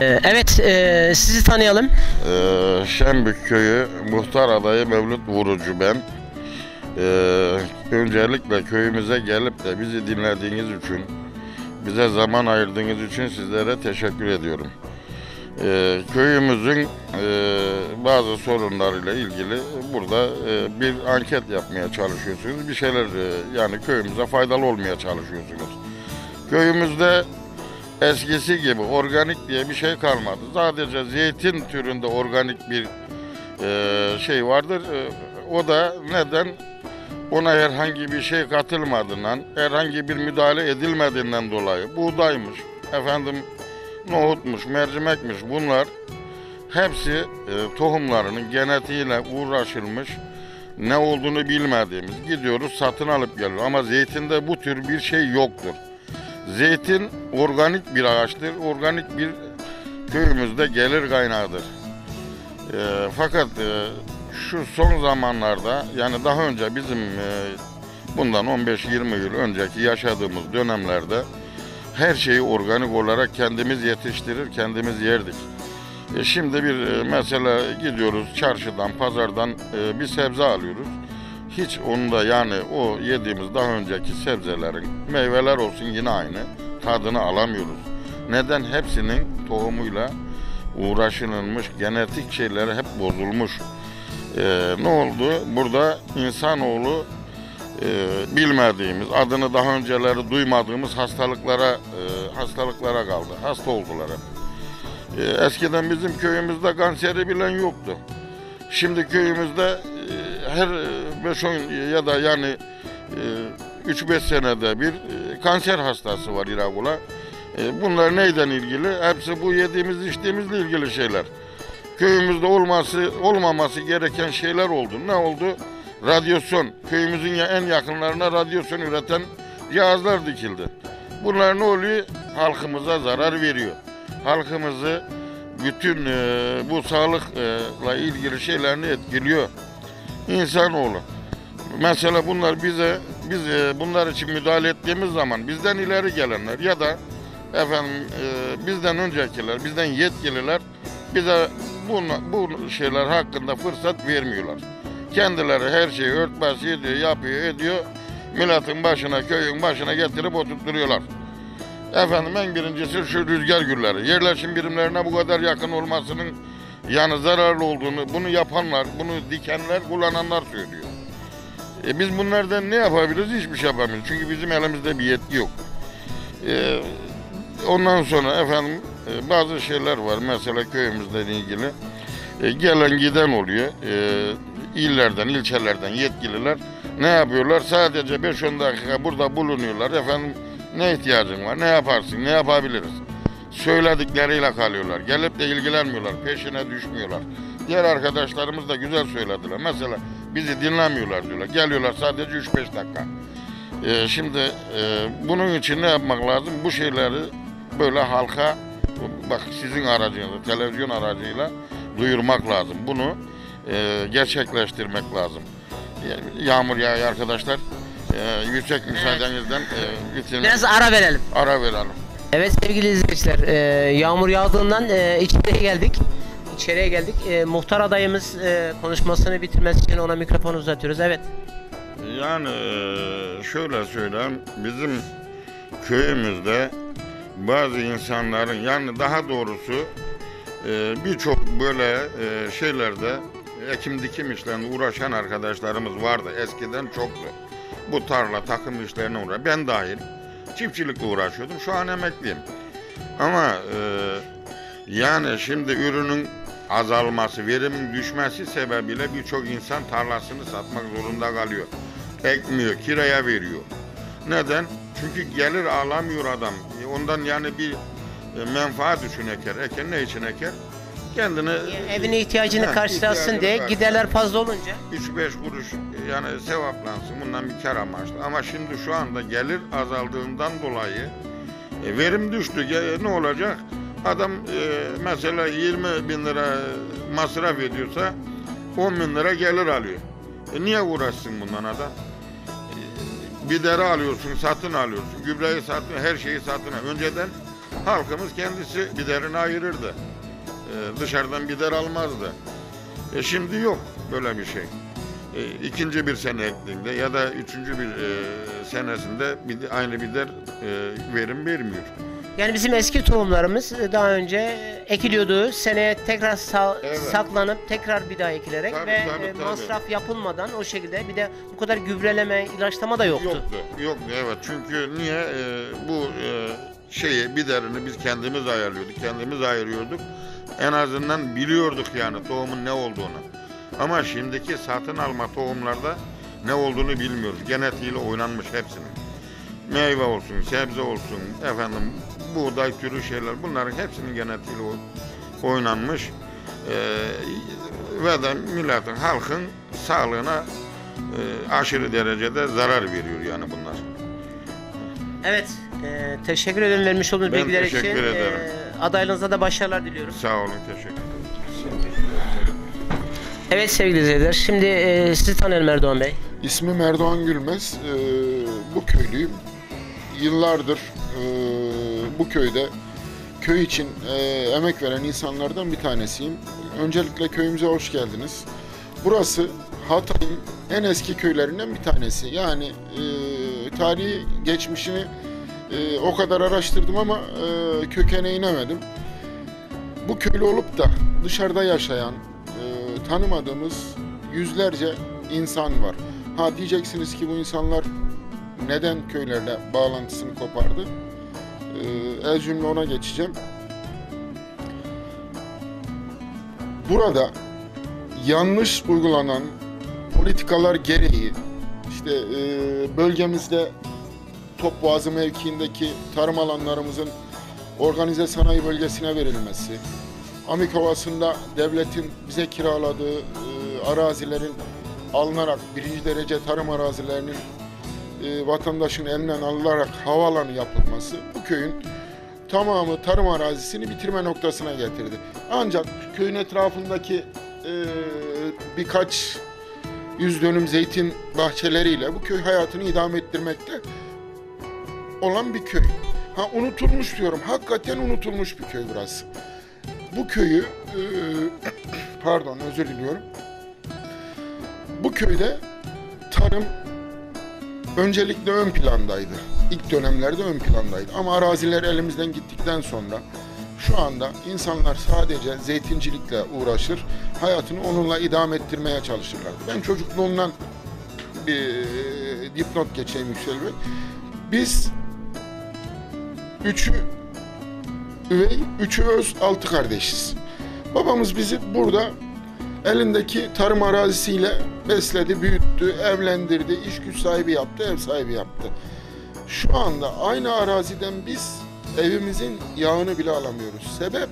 Ee, evet, e, sizi tanıyalım. Ee, Şenbük Köyü muhtar adayı Mevlüt Vurucu ben. Ee, öncelikle köyümüze gelip de bizi dinlediğiniz için, bize zaman ayırdığınız için sizlere teşekkür ediyorum. Ee, köyümüzün e, bazı sorunlarıyla ilgili burada e, bir anket yapmaya çalışıyorsunuz. Bir şeyler yani köyümüze faydalı olmaya çalışıyorsunuz. Köyümüzde eskisi gibi organik diye bir şey kalmadı. Sadece zeytin türünde organik bir e, şey vardır. E, o da neden? Ona herhangi bir şey katılmadığından, herhangi bir müdahale edilmediğinden dolayı buğdaymış, efendim nohutmuş, mercimekmiş bunlar hepsi e, tohumlarının genetiğiyle uğraşılmış ne olduğunu bilmediğimiz gidiyoruz satın alıp geliyoruz ama zeytinde bu tür bir şey yoktur. Zeytin organik bir ağaçtır. Organik bir köyümüzde gelir kaynağıdır. E, fakat e, şu son zamanlarda yani daha önce bizim e, bundan 15-20 yıl önceki yaşadığımız dönemlerde her şeyi organik olarak kendimiz yetiştirir, kendimiz yerdik. E, şimdi bir e, mesela gidiyoruz çarşıdan, pazardan e, bir sebze alıyoruz. Hiç onu da yani o yediğimiz daha önceki sebzelerin meyveler olsun yine aynı tadını alamıyoruz. Neden? Hepsinin tohumuyla uğraşılmış genetik şeyleri hep bozulmuş. Ee, ne oldu? Burada insanoğlu e, bilmediğimiz, adını daha önceleri duymadığımız hastalıklara e, hastalıklara kaldı. Hasta oldular hep. E, eskiden bizim köyümüzde kanseri bilen yoktu. Şimdi köyümüzde e, her 5-10 ya da yani e, 3-5 senede bir e, kanser hastası var İragula. E, bunlar neyden ilgili? Hepsi bu yediğimiz içtiğimizle ilgili şeyler. Köyümüzde olması olmaması gereken şeyler oldu. Ne oldu? Radyasyon. Köyümüzün en yakınlarına radyasyon üreten cihazlar dikildi. Bunlar ne oluyor? Halkımıza zarar veriyor. Halkımızı bütün e, bu sağlıkla ilgili şeylerini etkiliyor. İnsanoğlu. Mesela bunlar bize biz e, bunlar için müdahale ettiğimiz zaman bizden ileri gelenler ya da efendim e, bizden öncekiler, bizden yetkililer bize bu, bu şeyler hakkında fırsat vermiyorlar. Kendileri her şeyi örtbas ediyor, yapıyor, ediyor. Milletin başına, köyün başına getirip oturtturuyorlar. Efendim en birincisi şu rüzgar gülleri. Yerleşim birimlerine bu kadar yakın olmasının yani zararlı olduğunu, bunu yapanlar, bunu dikenler, kullananlar söylüyor. E biz bunlardan ne yapabiliriz? Hiçbir şey yapamayız. Çünkü bizim elimizde bir yetki yok. E, ondan sonra efendim e, bazı şeyler var. Mesela köyümüzle ilgili. E, gelen giden oluyor. E, illerden, ilçelerden yetkililer ne yapıyorlar? Sadece 5-10 dakika burada bulunuyorlar. Efendim ne ihtiyacın var? Ne yaparsın? Ne yapabiliriz? Söyledikleriyle kalıyorlar. Gelip de ilgilenmiyorlar. Peşine düşmüyorlar. Diğer arkadaşlarımız da güzel söylediler. Mesela bizi dinlemiyorlar diyorlar. Geliyorlar sadece 3-5 dakika. Ee, şimdi e, bunun için ne yapmak lazım? Bu şeyleri böyle halka bak sizin aracınızla, televizyon aracıyla duyurmak lazım. Bunu e, gerçekleştirmek lazım. Ya- Yağmur yağıyor arkadaşlar. E, yüksek müsaadenizden e, bitirmek- Biraz ara verelim. ara verelim. Evet sevgili izleyiciler, e, yağmur yağdığından e, içeriye geldik. İçeriye geldik. E, muhtar adayımız e, konuşmasını bitirmesi için ona mikrofonu uzatıyoruz. Evet. Yani eee, şöyle söyleyeyim, bizim köyümüzde bazı insanların yani daha doğrusu eee, birçok böyle eee, şeylerde ekim dikim işlerinde uğraşan arkadaşlarımız vardı. Eskiden çoktu. Bu tarla takım işlerine uğraş. Ben dahil çiftçilikle uğraşıyordum. Şu an emekliyim. Ama eee, yani şimdi ürünün azalması, verimin düşmesi sebebiyle birçok insan tarlasını satmak zorunda kalıyor. Ekmiyor, kiraya veriyor. Neden? Çünkü gelir alamıyor adam. E, Ondan yani bir e, menfaat için eker. Eken ne için eker? Kendine Evin ihtiyacını Ha, karşılasın ihtiyacını diye karşılasın. giderler fazla olunca. 3-5 kuruş e, yani sevaplansın bundan bir kar amaçlı. Ama şimdi şu anda gelir azaldığından dolayı e, verim düştü. Ge- ne olacak? Adam e, mesela 20 bin lira masraf ediyorsa 10 bin lira gelir alıyor. E, niye uğraşsın bundan adam? E, bideri alıyorsun, satın alıyorsun, gübreyi satın, her şeyi satın al. Önceden halkımız kendisi biderini ayırırdı. E, dışarıdan bider almazdı. E, şimdi yok böyle bir şey. E, ikinci bir sene ektiğinde ya da üçüncü bir e, senesinde bir, aynı bider e, verim vermiyor. Yani bizim eski tohumlarımız e, daha önce ekiliyordu. Seneye tekrar sa- Evet. saklanıp tekrar bir daha ekilerek Tabii, ve tabii, e, tabii. masraf yapılmadan o şekilde bir de bu kadar gübreleme, ilaçlama da yoktu. Yoktu. Yoktu evet. Çünkü niye e, bu e, şeyi biderini biz kendimiz ayarlıyorduk. Kendimiz ayırıyorduk. En azından biliyorduk yani tohumun ne olduğunu. Ama şimdiki satın alma tohumlarda ne olduğunu bilmiyoruz. Genetiğiyle oynanmış hepsinin. Meyve olsun, sebze olsun, efendim buğday türü şeyler bunların hepsinin genetiğiyle oy- oynanmış. E, ve de milletin, halkın sağlığına e, aşırı derecede zarar veriyor yani bunlar. Evet, e, teşekkür ederim vermiş olduğunuz Ben bilgiler için. teşekkür ederim. E, adaylığınıza da başarılar diliyorum. Sağ olun, teşekkür ederim. Evet sevgili izleyiciler, şimdi e, sizi tanıyorum Erdoğan Bey. İsmim Erdoğan Gülmez. Ee, bu köylüyüm. Yıllardır e, bu köyde köy için e, emek veren insanlardan bir tanesiyim. Öncelikle köyümüze hoş geldiniz. Burası Hatay'ın en eski köylerinden bir tanesi. Yani e, tarihi geçmişini e, o kadar araştırdım ama e, kökene inemedim. Bu köylü olup da dışarıda yaşayan, e, tanımadığımız yüzlerce insan var. Ha diyeceksiniz ki bu insanlar neden köylerle bağlantısını kopardı? Ee, el cümle ona geçeceğim. Burada yanlış uygulanan politikalar gereği işte e, bölgemizde Topboğazı mevkiindeki tarım alanlarımızın organize sanayi bölgesine verilmesi, Amik Ovası'nda devletin bize kiraladığı e, arazilerin alınarak birinci derece tarım arazilerinin e, vatandaşın elinden alınarak havaalanı yapılması bu köyün tamamı tarım arazisini bitirme noktasına getirdi. Ancak köyün etrafındaki e, birkaç yüz dönüm zeytin bahçeleriyle bu köy hayatını idame ettirmekte olan bir köy. Ha unutulmuş diyorum. Hakikaten unutulmuş bir köy burası. Bu köyü e, pardon özür diliyorum. Bu köyde tarım öncelikle ön plandaydı. İlk dönemlerde ön plandaydı. Ama araziler elimizden gittikten sonra şu anda insanlar sadece zeytincilikle uğraşır, hayatını onunla idame ettirmeye çalışırlar. Ben çocukluğumdan bir e, dipnot geçeyim Yüksel Bey. Biz üçü üvey, üçü öz, altı kardeşiz. Babamız bizi burada elindeki tarım arazisiyle besledi, büyüttü, evlendirdi, iş güç sahibi yaptı, ev sahibi yaptı. Şu anda aynı araziden biz evimizin yağını bile alamıyoruz. Sebep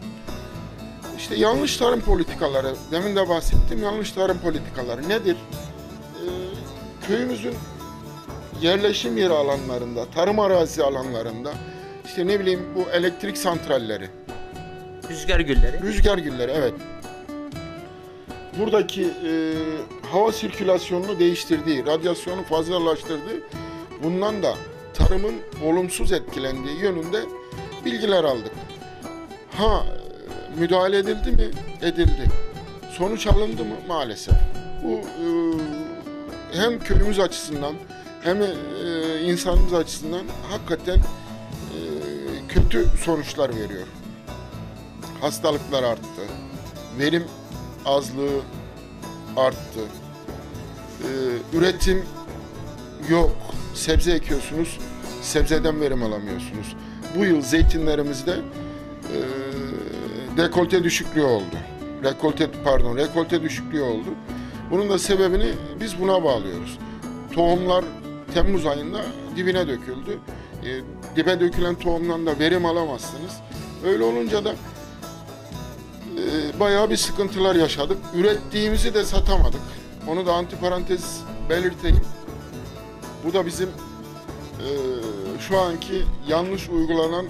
işte yanlış tarım politikaları. Demin de bahsettim yanlış tarım politikaları nedir? Ee, köyümüzün yerleşim yeri alanlarında, tarım arazi alanlarında işte ne bileyim bu elektrik santralleri, Rüzgar gülleri. Rüzgar gülleri evet. Buradaki e, hava sirkülasyonunu değiştirdiği, radyasyonu fazlalaştırdığı, bundan da tarımın olumsuz etkilendiği yönünde bilgiler aldık. Ha e, müdahale edildi mi? Edildi. Sonuç alındı mı? Maalesef. Bu e, hem köyümüz açısından hem e, insanımız açısından hakikaten kötü sonuçlar veriyor hastalıklar arttı. Verim azlığı arttı. Ee, üretim yok. Sebze ekiyorsunuz, sebzeden verim alamıyorsunuz. Bu yıl zeytinlerimizde e, dekolte düşüklüğü oldu. Rekolte pardon, rekolte düşüklüğü oldu. Bunun da sebebini biz buna bağlıyoruz. Tohumlar Temmuz ayında dibine döküldü. E, dibe dökülen tohumdan da verim alamazsınız. Öyle olunca da e, bayağı bir sıkıntılar yaşadık. Ürettiğimizi de satamadık. Onu da antiparantez belirteyim. Bu da bizim e, şu anki yanlış uygulanan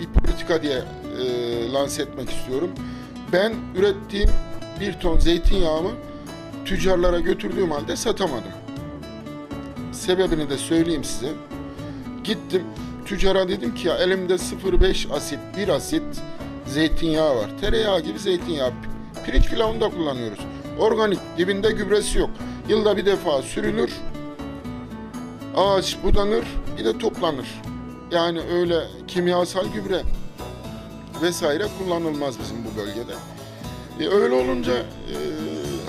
bir politika diye e, lanse etmek istiyorum. Ben ürettiğim bir ton zeytinyağımı tüccarlara götürdüğüm halde satamadım. Sebebini de söyleyeyim size. Gittim tüccara dedim ki ya elimde 0,5 asit, 1 asit zeytinyağı var. Tereyağı gibi zeytinyağı. Pirinç pilavında kullanıyoruz. Organik, dibinde gübresi yok. Yılda bir defa sürülür. Ağaç budanır, bir de toplanır. Yani öyle kimyasal gübre vesaire kullanılmaz bizim bu bölgede. E, öyle olunca e,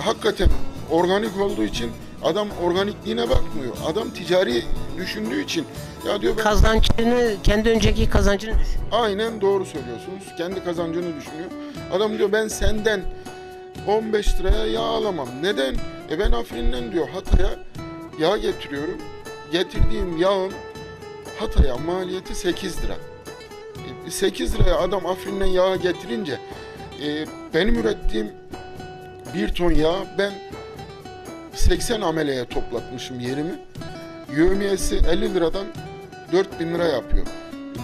hakikaten organik olduğu için adam organikliğine bakmıyor. Adam ticari düşündüğü için ya diyor ben Kazancını, kendi önceki kazancını düşün. aynen doğru söylüyorsunuz. Kendi kazancını düşünüyor. Adam diyor ben senden 15 liraya yağ alamam. Neden? E ben Afrin'den diyor Hatay'a yağ getiriyorum. Getirdiğim yağın Hatay'a maliyeti 8 lira. E, 8 liraya adam Afrin'den yağ getirince e, benim ürettiğim bir ton yağ ben 80 ameleye toplatmışım yerimi. Yövmiyesi 50 liradan 4000 lira yapıyor.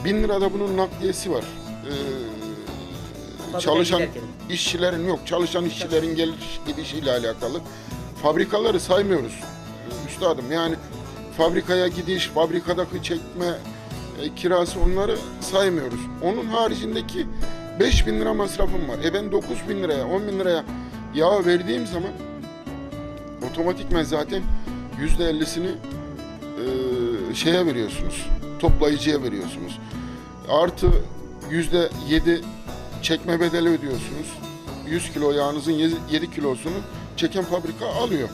1000 lirada bunun nakliyesi var. Ee, çalışan işçilerin yok, çalışan işçilerin geliş gidişiyle alakalı. Fabrikaları saymıyoruz ee, üstadım. Yani fabrikaya gidiş, fabrikadaki çekme, e, kirası onları saymıyoruz. Onun haricindeki 5000 lira masrafım var. E ben 9000 liraya, 10 bin liraya yağ verdiğim zaman otomatikmen zaten %50'sini e, şeye veriyorsunuz. Toplayıcıya veriyorsunuz. Artı yüzde yedi çekme bedeli ödüyorsunuz. 100 kilo yağınızın 7 kilosunu çeken fabrika alıyor.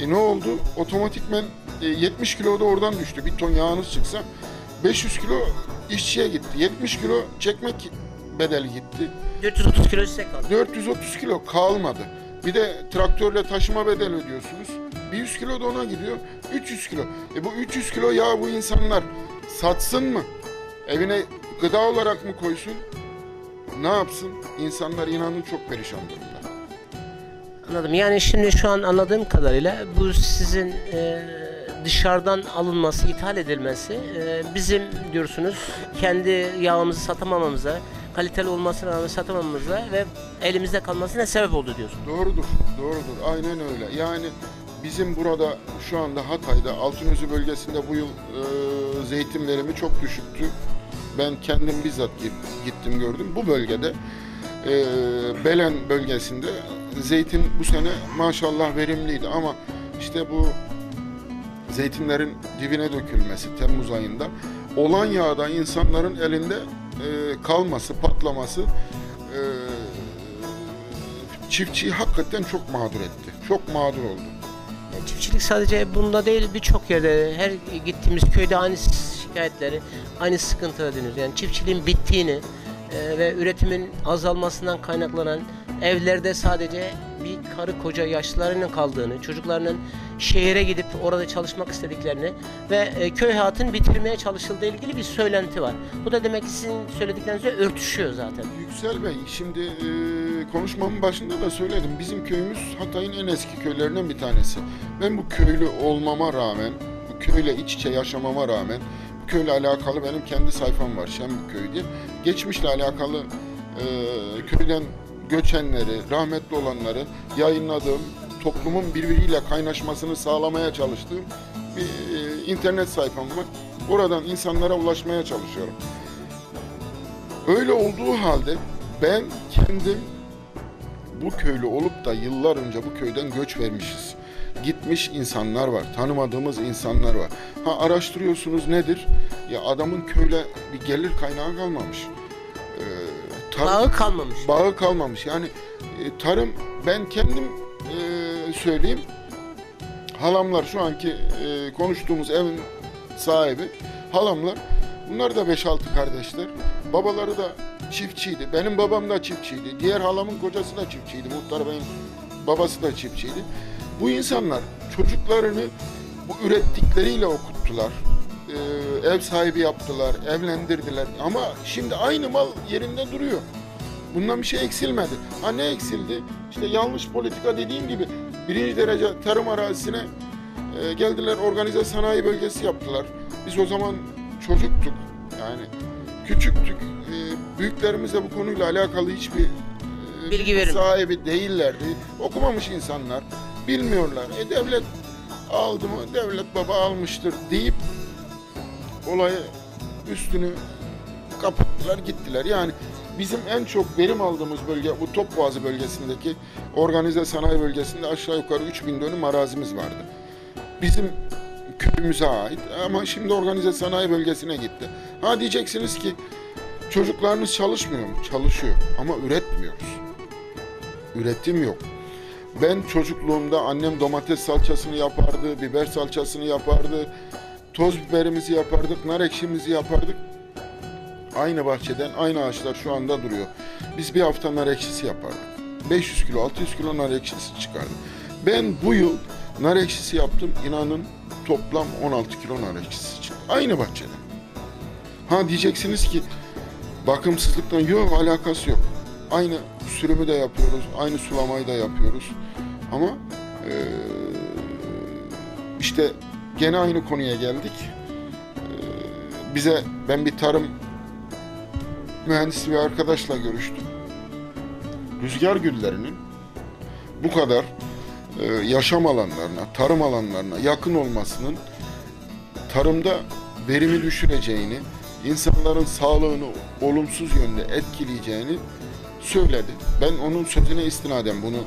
E ne oldu? Otomatikmen e, 70 kilo da oradan düştü. Bir ton yağınız çıksa 500 kilo işçiye gitti. 70 kilo çekmek bedeli gitti. 430 kilo size kaldı. 430 kilo kalmadı. Bir de traktörle taşıma bedeli ödüyorsunuz. Bir 100 kilo da ona gidiyor. 300 kilo. E bu 300 kilo yağ bu insanlar satsın mı? Evine gıda olarak mı koysun? Ne yapsın? İnsanlar inanın çok perişan durumda. Anladım. Yani şimdi şu an anladığım kadarıyla bu sizin e, dışarıdan alınması, ithal edilmesi e, bizim diyorsunuz kendi yağımızı satamamamıza, kaliteli olmasına rağmen satamamamıza ve elimizde kalmasına sebep oldu diyorsun. Doğrudur, doğrudur. Aynen öyle. Yani bizim burada şu anda Hatay'da Altınözü bölgesinde bu yıl e, zeytin verimi çok düşüktü. Ben kendim bizzat git- gittim gördüm. Bu bölgede e, Belen bölgesinde zeytin bu sene maşallah verimliydi ama işte bu zeytinlerin dibine dökülmesi Temmuz ayında olan yağda insanların elinde e, kalması, patlaması e, çiftçiyi hakikaten çok mağdur etti. Çok mağdur oldu. Çiftçilik sadece bunda değil birçok yerde her gittiğimiz köyde aynı şikayetleri, aynı sıkıntıları dinliyoruz. Yani çiftçiliğin bittiğini e, ve üretimin azalmasından kaynaklanan evlerde sadece bir karı koca yaşlılarının kaldığını, çocuklarının şehire gidip orada çalışmak istediklerini ve e, köy hayatını bitirmeye çalışıldığı ilgili bir söylenti var. Bu da demek ki sizin söylediklerinizle örtüşüyor zaten. Yüksel Bey, şimdi e, konuşmamın başında da söyledim. Bizim köyümüz Hatay'ın en eski köylerinden bir tanesi. Ben bu köylü olmama rağmen, bu köyle iç içe yaşamama rağmen, bu köyle alakalı benim kendi sayfam var, Şembük Köyü diye. Geçmişle alakalı e, köyden göçenleri, rahmetli olanları yayınladığım, toplumun birbiriyle kaynaşmasını sağlamaya çalıştığım bir e, internet sayfam var. Oradan insanlara ulaşmaya çalışıyorum. Öyle olduğu halde ben kendim bu köylü olup da yıllar önce bu köyden göç vermişiz. Gitmiş insanlar var, tanımadığımız insanlar var. Ha araştırıyorsunuz nedir? Ya adamın köyle bir gelir kaynağı kalmamış. Ee, tar- Bağı kalmamış. bağı kalmamış. Yani e, tarım ben kendim e, söyleyeyim. Halamlar şu anki e, konuştuğumuz evin sahibi halamlar. Bunlar da 5-6 kardeşler. Babaları da çiftçiydi. Benim babam da çiftçiydi. Diğer halamın kocası da çiftçiydi. Muhtar Bey'in babası da çiftçiydi. Bu insanlar çocuklarını bu ürettikleriyle okuttular. Ee, ev sahibi yaptılar, evlendirdiler. Ama şimdi aynı mal yerinde duruyor. Bundan bir şey eksilmedi. Ha ne eksildi? İşte yanlış politika dediğim gibi birinci derece tarım arazisine e, geldiler organize sanayi bölgesi yaptılar. Biz o zaman çocuktuk yani küçüktük. E, büyüklerimiz de bu konuyla alakalı hiçbir e, Bilgi verin. sahibi değillerdi. Okumamış insanlar bilmiyorlar. E devlet aldı mı devlet baba almıştır deyip olayı üstünü kapattılar gittiler. Yani bizim en çok verim aldığımız bölge bu Topboğazı bölgesindeki organize sanayi bölgesinde aşağı yukarı 3000 dönüm arazimiz vardı. Bizim köyümüze ait ama şimdi organize sanayi bölgesine gitti. Ha diyeceksiniz ki çocuklarınız çalışmıyor mu? Çalışıyor ama üretmiyoruz. Üretim yok. Ben çocukluğumda annem domates salçasını yapardı, biber salçasını yapardı, toz biberimizi yapardık, nar ekşimizi yapardık. Aynı bahçeden aynı ağaçlar şu anda duruyor. Biz bir hafta nar ekşisi yapardık. 500 kilo, 600 kilo nar ekşisi çıkardı. Ben bu yıl nar ekşisi yaptım. İnanın toplam 16 kilo nar ekşisi çıktı. Aynı bahçeden. Ha diyeceksiniz ki bakımsızlıktan yok alakası yok. Aynı sürümü de yapıyoruz, aynı sulamayı da yapıyoruz. Ama eee, işte gene aynı konuya geldik. Eee, bize ben bir tarım mühendisi bir arkadaşla görüştüm. Rüzgar güllerinin bu kadar e, yaşam alanlarına, tarım alanlarına yakın olmasının tarımda verimi düşüreceğini, insanların sağlığını olumsuz yönde etkileyeceğini söyledi. Ben onun sözüne istinaden bunu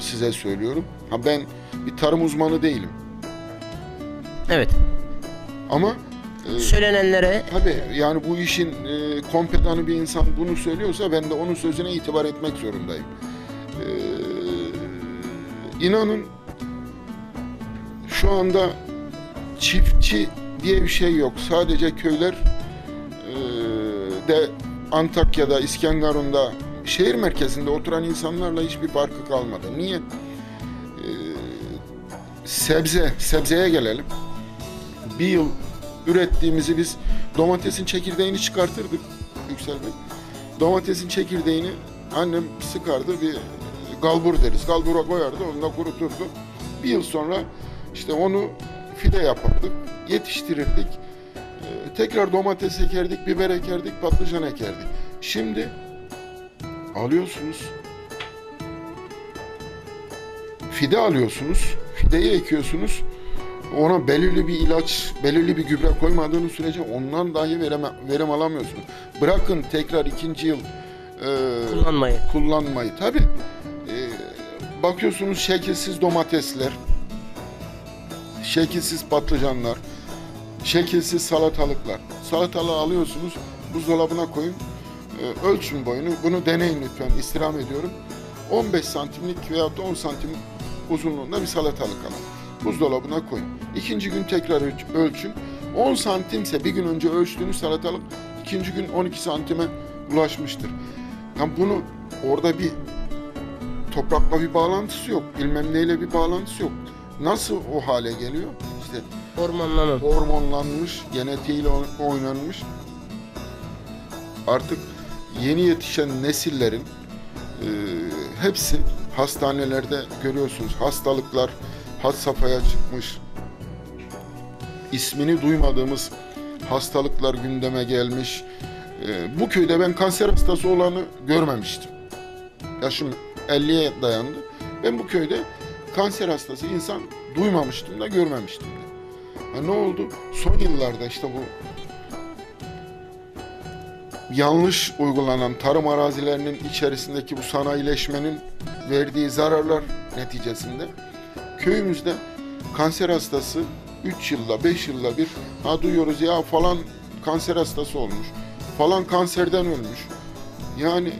size söylüyorum. Ha ben bir tarım uzmanı değilim Evet. ama e, Söylenenlere Tabii yani bu işin e, kompedanı bir insan bunu söylüyorsa ben de onun sözüne itibar etmek zorundayım. Ee, inanın şu anda çiftçi diye bir şey yok. Sadece köyler e, de Antakya'da, İskenderun'da şehir merkezinde oturan insanlarla hiçbir farkı kalmadı. Niye? Ee, sebze, sebzeye gelelim. Bir yıl ürettiğimizi biz domatesin çekirdeğini çıkartırdık Yüksel Bey. Domatesin çekirdeğini annem sıkardı bir galbur deriz. Galbura koyardı onu da kuruturdu. Bir yıl sonra işte onu fide yapardık, yetiştirirdik. Ee, tekrar domates ekerdik, biber ekerdik, patlıcan ekerdik. Şimdi alıyorsunuz, fide alıyorsunuz, fideyi ekiyorsunuz. Ona belirli bir ilaç, belirli bir gübre koymadığınız sürece ondan dahi verim, verim alamıyorsunuz. Bırakın tekrar ikinci yıl e, kullanmayı. kullanmayı. Tabi bakıyorsunuz şekilsiz domatesler, şekilsiz patlıcanlar, şekilsiz salatalıklar. Salatalığı alıyorsunuz, buzdolabına koyun, e, ölçün boyunu. Bunu deneyin lütfen, istirham ediyorum. 15 santimlik veya da 10 santim uzunluğunda bir salatalık alın. Buzdolabına koyun. İkinci gün tekrar ölç- ölçün. 10 santimse bir gün önce ölçtüğünüz salatalık ikinci gün 12 santime ulaşmıştır. Yani bunu orada bir toprakla bir bağlantısı yok. Bilmem neyle bir bağlantısı yok. Nasıl o hale geliyor? İşte Ormanlanın. hormonlanmış, genetiğiyle oy- oynanmış. Artık yeni yetişen nesillerin e, hepsi hastanelerde görüyorsunuz. Hastalıklar had safhaya çıkmış. İsmini duymadığımız hastalıklar gündeme gelmiş. E, bu köyde ben kanser hastası olanı görmemiştim. Yaşım 50'ye dayandı. Ben bu köyde kanser hastası insan duymamıştım da görmemiştim de. Ha, ne oldu? Son yıllarda işte bu yanlış uygulanan tarım arazilerinin içerisindeki bu sanayileşmenin verdiği zararlar neticesinde köyümüzde kanser hastası 3 yılda 5 yılda bir ha duyuyoruz ya falan kanser hastası olmuş. Falan kanserden ölmüş. Yani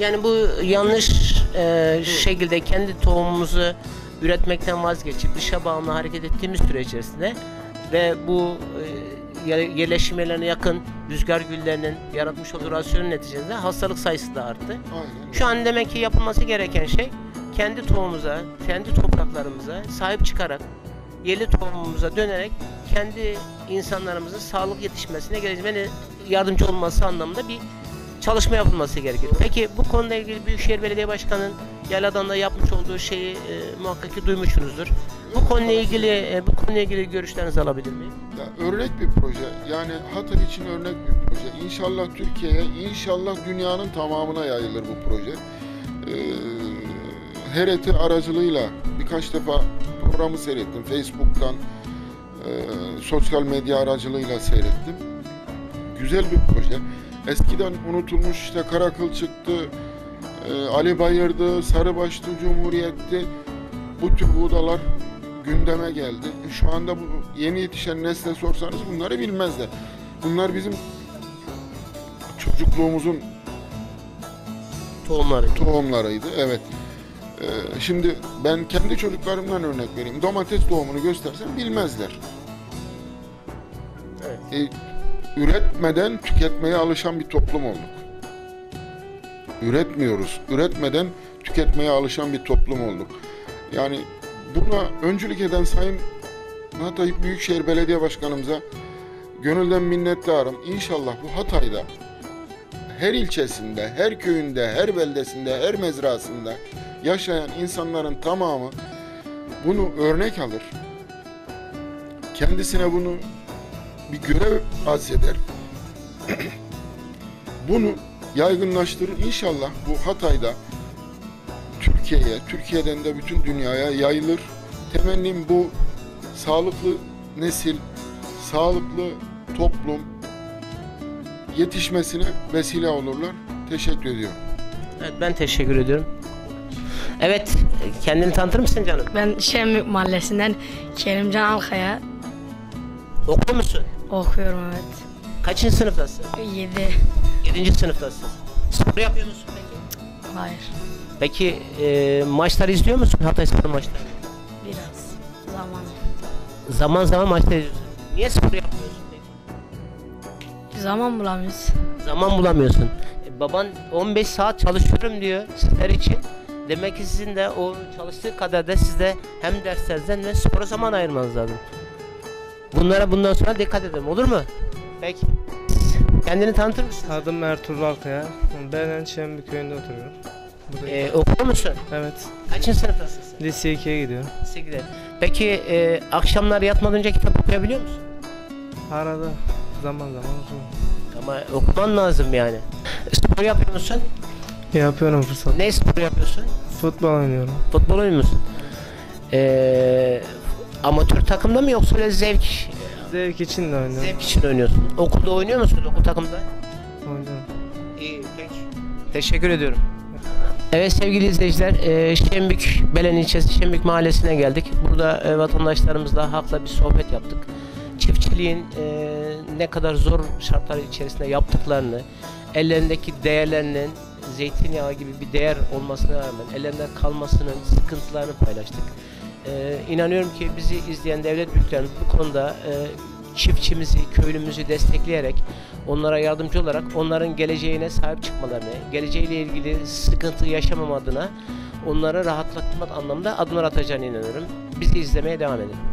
Yani bu yanlış e, şekilde kendi tohumumuzu üretmekten vazgeçip dışa bağımlı hareket ettiğimiz süre içerisinde ve bu e, yer- yerleşim yerlerine yakın rüzgar güllerinin yaratmış olduğu rasyonun neticesinde hastalık sayısı da arttı. aynen. Şu an demek ki yapılması gereken şey kendi tohumumuza, kendi topraklarımıza sahip çıkarak yerli tohumumuza dönerek kendi insanlarımızın sağlık yetişmesine geleceğine yardımcı olması anlamında bir çalışma yapılması gerekir. Peki bu konuyla ilgili Büyükşehir Belediye Başkanı'nın Yaladan da yapmış olduğu şeyi e, muhakkak ki duymuşsunuzdur. Bu konuyla ilgili e, bu konuyla ilgili görüşlerinizi alabilir miyim? Ya örnek bir proje. Yani Hatay için örnek bir proje. İnşallah Türkiye'ye, inşallah dünyanın tamamına yayılır bu proje. Ee, HRT aracılığıyla birkaç defa programı seyrettim. Facebook'tan, e, sosyal medya aracılığıyla seyrettim. güzel bir proje. Eskiden unutulmuş işte Karakıl çıktı, e, Ali Bayır'dı, Sarıbaşlı Cumhuriyet'ti. Bu tür buğdalar gündeme geldi. Şu anda bu yeni yetişen nesle sorsanız bunları bilmezler. Bunlar bizim çocukluğumuzun Tohumları. tohumlarıydı. Evet. Ee, şimdi ben kendi çocuklarımdan örnek vereyim. Domates tohumunu göstersem bilmezler. Evet. Ee, üretmeden tüketmeye alışan bir toplum olduk. Üretmiyoruz. Üretmeden tüketmeye alışan bir toplum olduk. Yani buna öncülük eden Sayın Hatay Büyükşehir Belediye Başkanımıza gönülden minnettarım. İnşallah bu Hatay'da her ilçesinde, her köyünde, her beldesinde, her mezrasında yaşayan insanların tamamı bunu örnek alır. Kendisine bunu bir görev addeder. bunu yaygınlaştırır. İnşallah bu Hatay'da Türkiye'ye, Türkiye'den de bütün dünyaya yayılır. Temennim bu sağlıklı nesil, sağlıklı toplum, yetişmesine vesile olurlar. Teşekkür ediyorum. Evet ben teşekkür ediyorum. Evet kendini tanıtır mısın canım? Ben Şemlik Mahallesi'nden Kerimcan Alkaya Okuyor musun? okuyorum evet. Kaçıncı sınıftasın? 7. Yedinci sınıftasın. Spor yapıyor musun peki? Hayır. Peki e, maçları izliyor musun Hatay Spor maçları? Biraz zaman. Zaman zaman maçları izliyorsun. Niye spor yapmıyorsun peki? Zaman bulamıyoruz. Zaman bulamıyorsun. E, baban 15 saat çalışıyorum diyor sizler için. Demek ki sizin de o çalıştığı kadar da siz de hem derslerinizden hem de spora zaman ayırmanız lazım. Bunlara bundan sonra dikkat edelim olur mu? Peki. Kendini tanıtır mısın? Adım Ertuğrul Alkaya. Ben Enşembi köyünde oturuyorum. Buradayım. E, okuyor musun? evet. Kaçıncı sınıftasın sen? Lise 2'ye gidiyorum. 8'de. Peki e, akşamlar yatmadan önce kitap okuyabiliyor musun? Arada zaman zaman okuyorum. Ama okuman lazım yani. Spor yapıyor musun? Yapıyorum fırsat. Ne spor yapıyorsun? Futbol oynuyorum. Futbol oynuyor musun? Ee, amatör takımda mı yoksa öyle zevk Zevk için de oynuyorum. zevk için oynuyorsun? Okulda oynuyor musun? Okul takımda? Oynuyorum. İyi, peki. Teşekkür ediyorum. Evet sevgili izleyiciler, e, Şembük, Belen ilçesi Şembük mahallesine geldik. Burada e, vatandaşlarımızla hakla bir sohbet yaptık. Çiftçiliğin e, ne kadar zor şartlar içerisinde yaptıklarını, ellerindeki değerlerinin zeytinyağı gibi bir değer olmasına rağmen ellerinde kalmasının sıkıntılarını paylaştık. E, inanıyorum ki bizi izleyen devlet büyüklerimiz bu konuda e, çiftçimizi, köylümüzü destekleyerek onlara yardımcı olarak onların geleceğine sahip çıkmalarını, geleceğiyle ilgili sıkıntı yaşamam adına onları rahatlatmak anlamda adımlar atacağını inanıyorum. Bizi izlemeye devam edin.